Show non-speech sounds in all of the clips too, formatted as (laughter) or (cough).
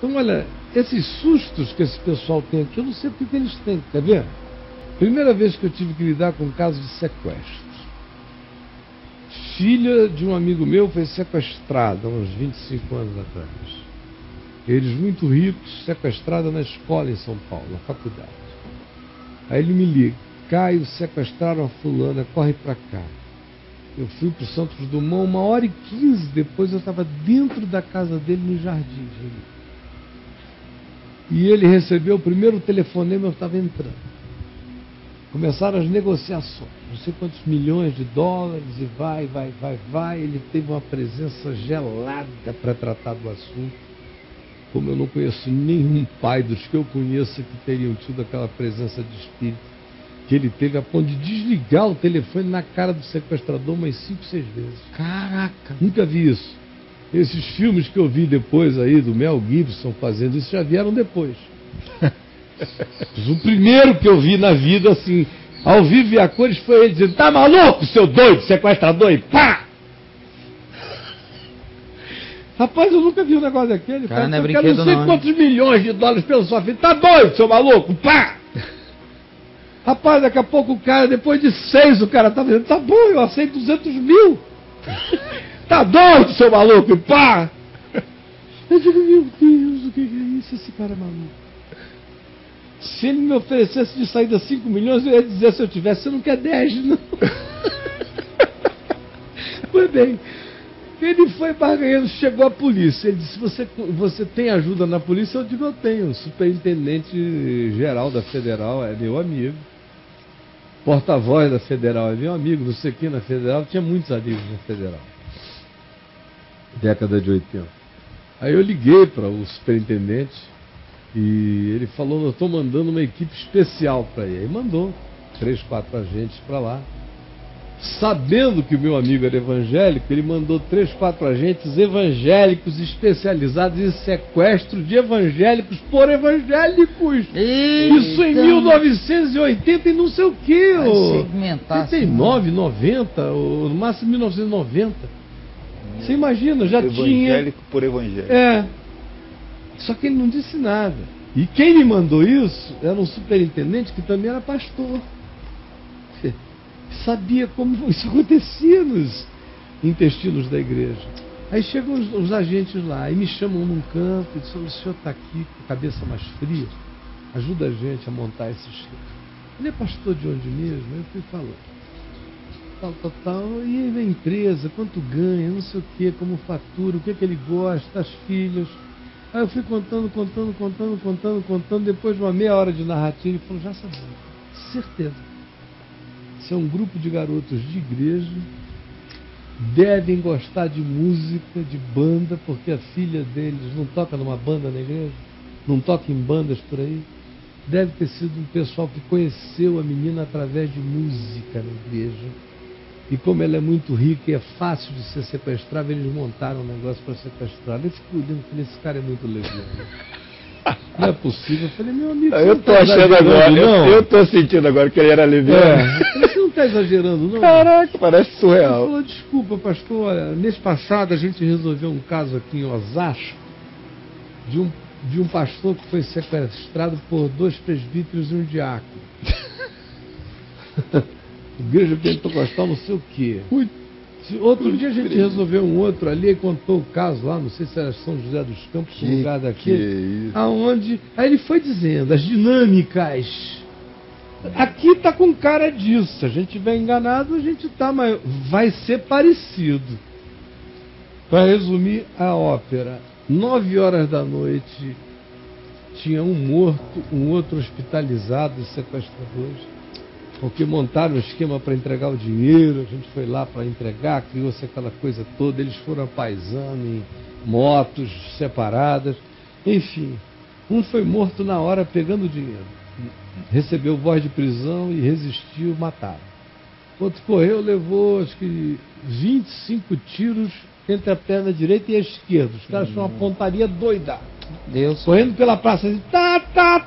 Então, olha, esses sustos que esse pessoal tem aqui, eu não sei o que eles têm. Quer ver? Primeira vez que eu tive que lidar com um caso de sequestro. Filha de um amigo meu foi sequestrada há uns 25 anos atrás. Eles muito ricos, sequestrada na escola em São Paulo, na faculdade. Aí ele me liga, Caio, sequestraram a fulana, corre para cá. Eu fui para o Santos Dumont, uma hora e quinze depois eu estava dentro da casa dele no jardim. E ele recebeu o primeiro telefonema, eu estava entrando. Começaram as negociações, não sei quantos milhões de dólares, e vai, vai, vai, vai. Ele teve uma presença gelada para tratar do assunto, como eu não conheço nenhum pai dos que eu conheço que teriam tido aquela presença de espírito que ele teve a ponto de desligar o telefone na cara do sequestrador umas cinco, seis vezes. Caraca! Nunca vi isso. Esses filmes que eu vi depois aí do Mel Gibson fazendo isso já vieram depois. (laughs) o primeiro que eu vi na vida, assim, ao vivo e a cores, foi ele dizendo: Tá maluco, seu doido, sequestrador, e pá! Rapaz, eu nunca vi um negócio daquele. Cara, não é eu brinquedo, não sei não, quantos milhões de dólares pela sua vida. Tá doido, seu maluco? Pá! (laughs) Rapaz, daqui a pouco o cara, depois de seis, o cara tá dizendo, tá bom, eu aceito 200 mil. (laughs) tá doido, seu maluco? Pá! Eu digo, meu Deus, o que é isso? Esse cara é maluco. Se ele me oferecesse de saída 5 milhões, eu ia dizer se eu tivesse, você não quer 10, não. (laughs) Pois bem, ele foi barganhando, chegou a polícia. Ele disse: você, você tem ajuda na polícia? Eu digo: Eu tenho. O superintendente geral da federal é meu amigo. Porta-voz da federal é meu amigo. Não sei quem na federal. Tinha muitos amigos na federal. Década de 80. Aí eu liguei para o superintendente e ele falou: Eu estou mandando uma equipe especial para ele. Aí mandou três, quatro agentes para lá. Sabendo que o meu amigo era evangélico, ele mandou três, quatro agentes evangélicos especializados em sequestro de evangélicos por evangélicos. Isso em 1980 e não sei o que. Segmentar, assim, 89, 90, ou no máximo 1990. Você imagina, já tinha. Evangélico por evangélico. É. Só que ele não disse nada. E quem me mandou isso era um superintendente que também era pastor. (laughs) Sabia como (laughs) isso acontecia nos intestinos da igreja. Aí chegam os, os agentes lá e me chamam num canto e dizem, o senhor está aqui com a cabeça mais fria, ajuda a gente a montar esse esquema. Ele é pastor de onde mesmo? Eu fui falando. Tal, tal, tal. E aí na empresa, quanto ganha, não sei o que, como fatura, o que, é que ele gosta, as filhas. Aí eu fui contando, contando, contando, contando, contando. Depois de uma meia hora de narrativa, ele falou, já sabia, certeza. Isso é um grupo de garotos de igreja, devem gostar de música, de banda, porque a filha deles não toca numa banda na igreja, não toca em bandas por aí. Deve ter sido um pessoal que conheceu a menina através de música na igreja. E como ela é muito rica e é fácil de ser sequestrável, eles montaram um negócio para sequestrar. E falei, esse cara é muito legal. (laughs) Não é possível. Eu falei, meu amigo, Eu tô tá achando agora, eu, não? eu tô sentindo agora que ele era liviano. É. Você não está exagerando, não? Caraca, parece Ele surreal. falou, desculpa, pastor, olha, mês passado a gente resolveu um caso aqui em Osasco de um, de um pastor que foi sequestrado por dois presbíteros e um diácono. (laughs) Igreja Pentecostal, não sei o quê. Outro dia a gente resolveu um outro ali e contou o caso lá, não sei se era São José dos Campos, um Que lugar que é daquele. isso? Aonde. Aí ele foi dizendo, as dinâmicas. Aqui está com cara disso. Se a gente tiver enganado, a gente tá, mas vai ser parecido. Para resumir a ópera, nove horas da noite tinha um morto, um outro hospitalizado, os sequestradores, porque montaram um esquema para entregar o dinheiro, a gente foi lá para entregar, criou-se aquela coisa toda, eles foram a paisano em motos separadas, enfim, um foi morto na hora pegando o dinheiro recebeu voz de prisão e resistiu, mataram. Outro correu, levou acho que 25 tiros entre a perna direita e a esquerda. Os caras tinham uma pontaria doida. Deus. Correndo pela praça, assim, tá, tá, tá,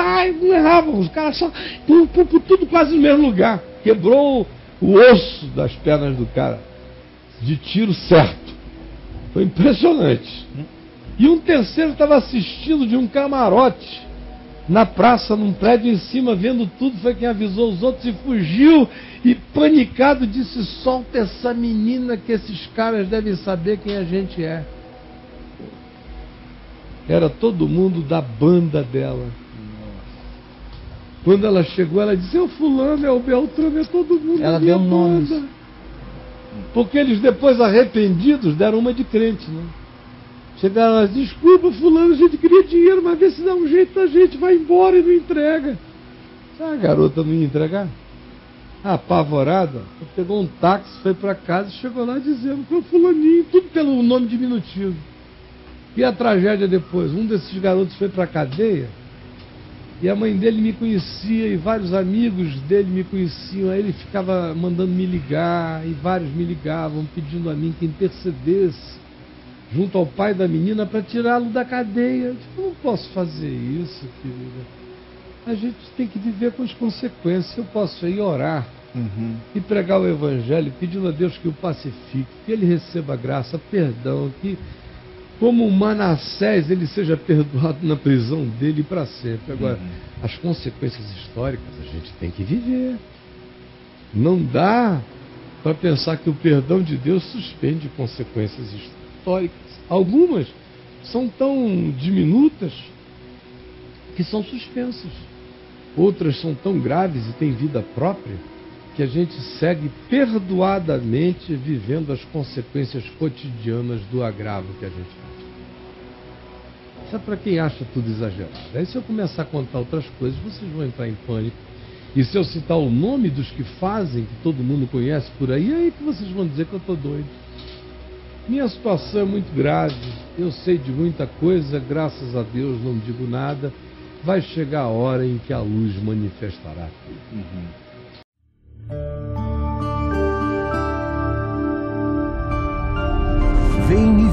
tá, não erravam. Os caras só, tudo quase no mesmo lugar. Quebrou o osso das pernas do cara, de tiro certo. Foi impressionante. E um terceiro estava assistindo de um camarote na praça, num prédio em cima, vendo tudo. Foi quem avisou os outros e fugiu. E panicado disse: Solta essa menina que esses caras devem saber quem a gente é. Era todo mundo da banda dela. Quando ela chegou, ela disse: É o Fulano, é o Beltrano, é todo mundo. Ela deu nomes. banda." Porque eles, depois arrependidos, deram uma de crente, né? Chegaram lá, desculpa, fulano, a gente queria dinheiro, mas vê se dá um jeito da gente, vai embora e não entrega. Sabe a garota não ia entregar? Apavorada, pegou um táxi, foi para casa e chegou lá dizendo que o fulaninho, tudo pelo nome diminutivo. E a tragédia depois? Um desses garotos foi para a cadeia e a mãe dele me conhecia e vários amigos dele me conheciam. Aí ele ficava mandando me ligar e vários me ligavam pedindo a mim que intercedesse junto ao pai da menina para tirá-lo da cadeia. Eu disse, "Eu não posso fazer isso, querida. A gente tem que viver com as consequências. Eu posso ir orar Uhum. e pregar o Evangelho, pedindo a Deus que o pacifique, que ele receba graça, perdão, que como Manassés ele seja perdoado na prisão dele para sempre. Agora, Uhum. as consequências históricas a gente tem que viver. Não dá para pensar que o perdão de Deus suspende consequências históricas. Algumas são tão diminutas que são suspensas. Outras são tão graves e têm vida própria que a gente segue perdoadamente vivendo as consequências cotidianas do agravo que a gente faz. Isso é para quem acha tudo exagerado. Aí se eu começar a contar outras coisas, vocês vão entrar em pânico. E se eu citar o nome dos que fazem, que todo mundo conhece por aí, é aí que vocês vão dizer que eu estou doido. Minha situação é muito grave, eu sei de muita coisa, graças a Deus não digo nada. Vai chegar a hora em que a luz manifestará tudo. Uhum.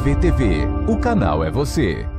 Vem me ver TV. O canal é você.